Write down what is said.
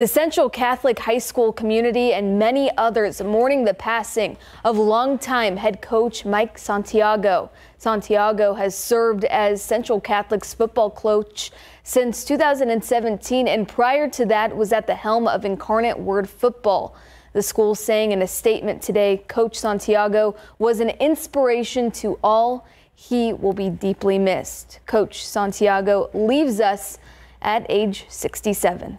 The Central Catholic High School community and many others mourning the passing of longtime head coach Mike Santiago. Santiago has served as Central Catholic's football coach since 2017 and prior to that was at the helm of Incarnate Word Football. The school saying in a statement today, Coach Santiago was an inspiration to all. He will be deeply missed. Coach Santiago leaves us at age 67.